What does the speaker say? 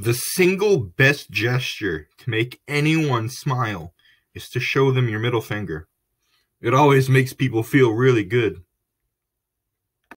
The single best gesture to make anyone smile is to show them your middle finger. It always makes people feel really good.